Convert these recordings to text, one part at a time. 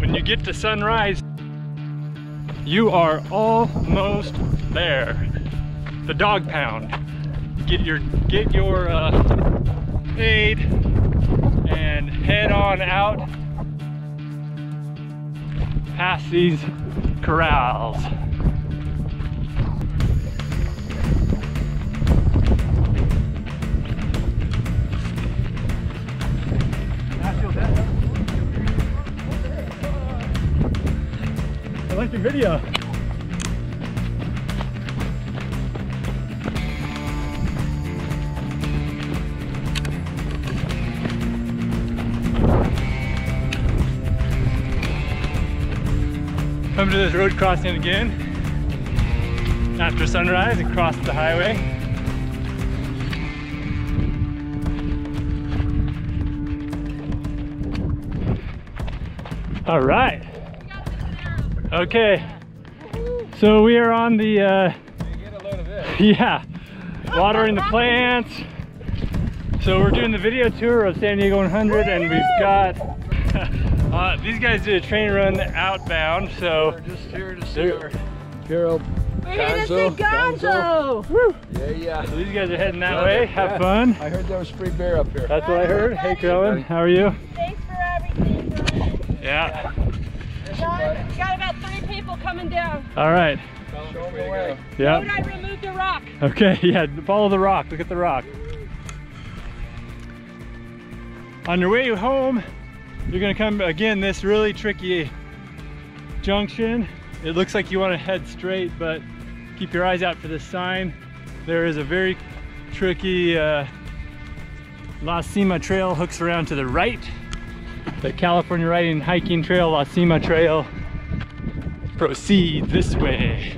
when you get to sunrise, you are almost there. The dog pound. Get your get your uh, aid and head on out past these corrals. Like your video. Come to this road crossing again after sunrise and cross the highway. All right. Okay. So we are on the, uh, yeah, watering the plants. So we're doing the video tour of San Diego 100 and we've got, uh, these guys did a train run outbound. So We're just here to see There- our hero. We're here to see Gonzo. Gonzo. Yeah, yeah. so these guys are heading that Yeah, way. Have yeah. fun. I heard there was free beer up here. That's what I heard. Hey, Cohen, how are you? Thanks for everything, bro. Yeah. Got, got about three people coming down. All right. Show me the way. Yeah. Would I remove the rock? Okay, yeah, follow the rock. Look at the rock. On your way home, you're gonna come again this really tricky junction. It looks like you want to head straight, but keep your eyes out for this sign. There is a very tricky uh, La Cima Trail hooks around to the right. The California Riding Hiking Trail, La Cima Trail. Proceed this way.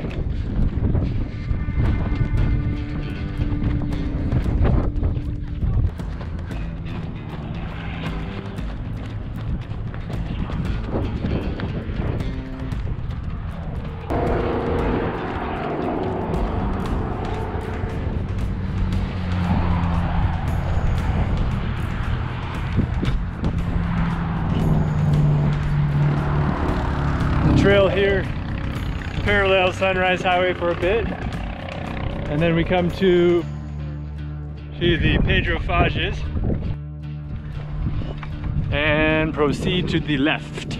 Parallels Sunrise Highway for a bit. And then we come to, to the Pedro Fages and proceed to the left.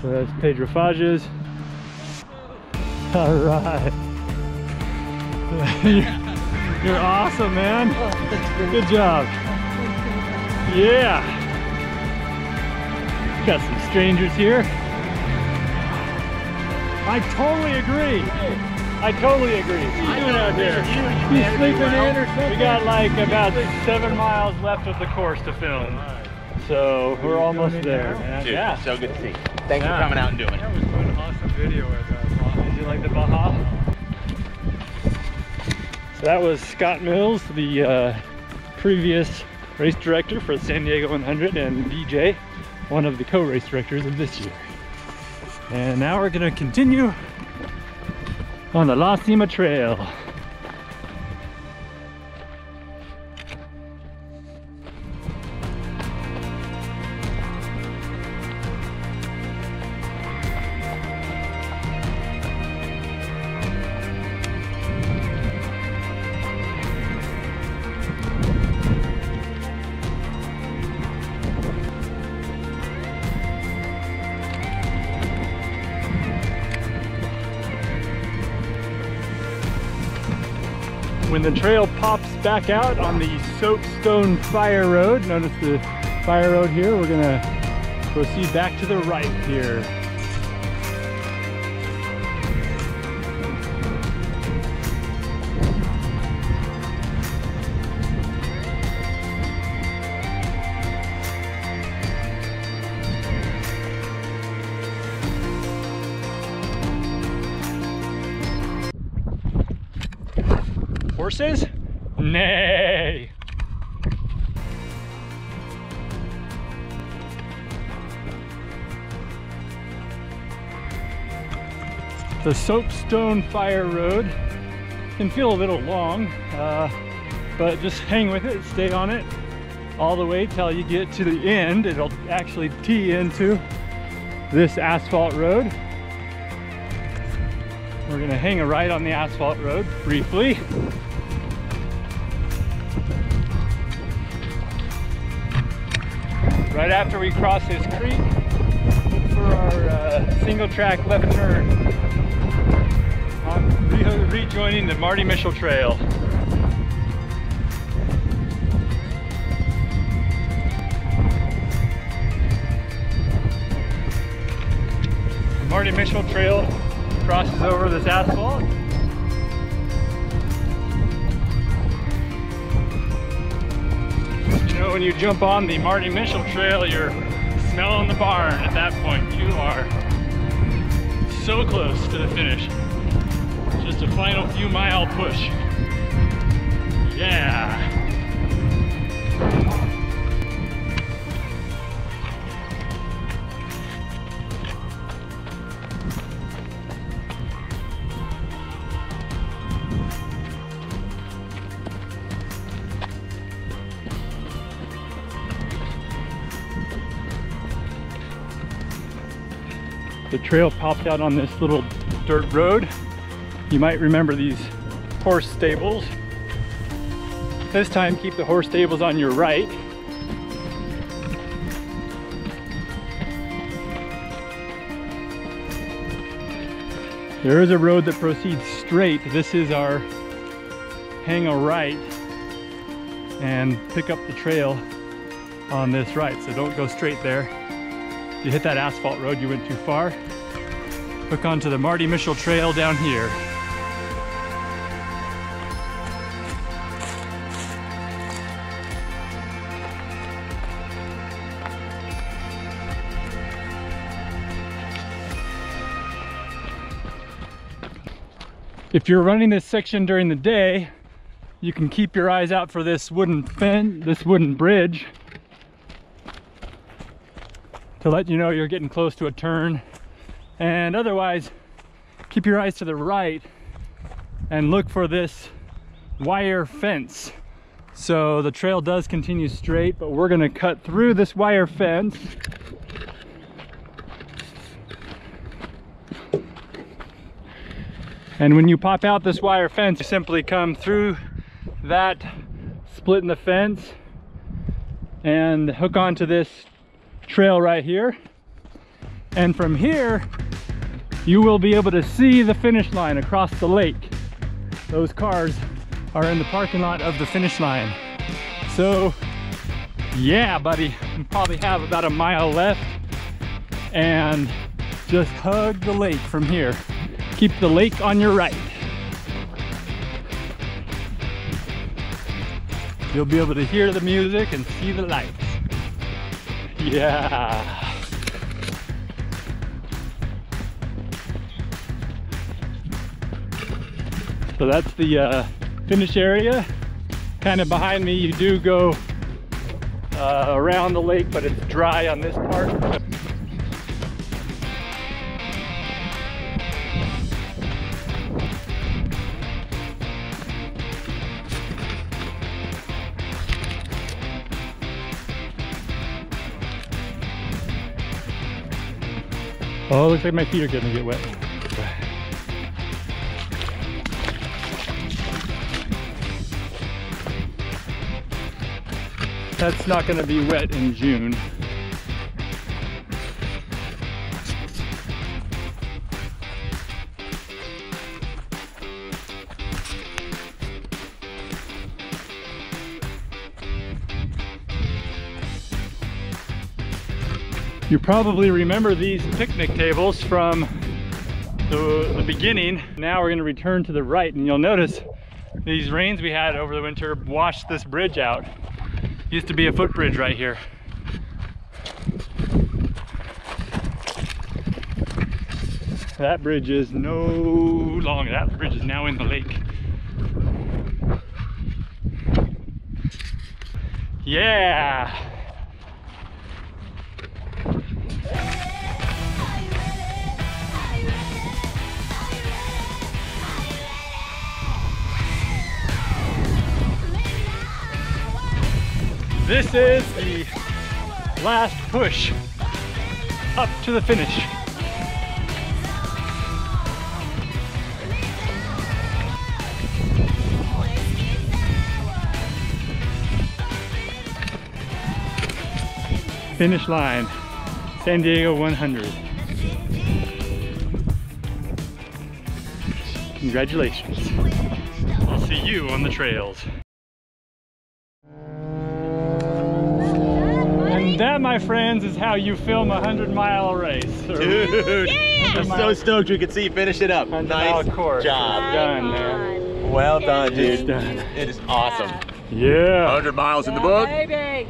So that's Pedro Fages. All right. You're awesome, man. Good job. Yeah. Got some strangers here. I totally agree. I totally agree. What are you doing out there? You sleeping in or something? We got like about seven miles left of the course to film. So we're almost there, man. Dude, Yeah. so good to see. you. Thanks Yeah. for coming out and doing it. That was an awesome video with uh, Did you like the Baja? So that was Scott Mills, the uh, previous race director for the San Diego 100 and BJ, one of the co-race directors of this year. And now we're gonna continue on the La Cima Trail. When the trail pops back out on the Soapstone Fire Road, notice the fire road here, we're gonna proceed back to the right here. Horses? Nay. The Soapstone Fire Road can feel a little long. Uh, but just hang with it, stay on it all the way till you get to the end. It'll actually tee into this asphalt road. We're gonna hang a right on the asphalt road briefly. Right after we cross this creek, for our uh, single track left turn. I'm re rejoining the Marty Minshall Trail. The Marty Minshall Trail crosses over this asphalt. You know, when you jump on the Marty Minshall Trail, you're smelling the barn at that point. You are so close to the finish. Just a final few mile push. Yeah. The trail popped out on this little dirt road. You might remember these horse stables. This time keep the horse stables on your right. There is a road that proceeds straight. This is our hang a right and pick up the trail on this right. So don't go straight there. You hit that asphalt road, you went too far. Hook onto the Marty Minshall Trail down here. If you're running this section during the day, you can keep your eyes out for this wooden fence, this wooden bridge to let you know you're getting close to a turn. And otherwise, keep your eyes to the right and look for this wire fence. So the trail does continue straight, but we're gonna cut through this wire fence And when you pop out this wire fence, you simply come through that split in the fence and hook onto this trail right here. And from here, you will be able to see the finish line across the lake. Those cars are in the parking lot of the finish line. So yeah, buddy, you probably have about a mile left and just hug the lake from here. Keep the lake on your right. You'll be able to hear the music and see the lights. Yeah. So that's the uh, finish area. Kind of behind me, you do go uh, around the lake, but it's dry on this part. Oh, looks like my feet are gonna get wet. That's not gonna be wet in June. You probably remember these picnic tables from the, the, beginning. Now we're gonna return to the right and you'll notice these rains we had over the winter washed this bridge out. Used to be a footbridge right here. That bridge is no longer, that bridge is now in the lake. Yeah! This is the last push up to the finish. Finish line, San Diego 100. Congratulations. I'll see you on the trails. And that, my friends, is how you film a 100 mile race. Dude, Yeah. I'm so stoked we could see you finish it up. Nice mile course. job. Done, man. Well done, It's dude. done. It is awesome. Yeah. 100 miles in the book. baby.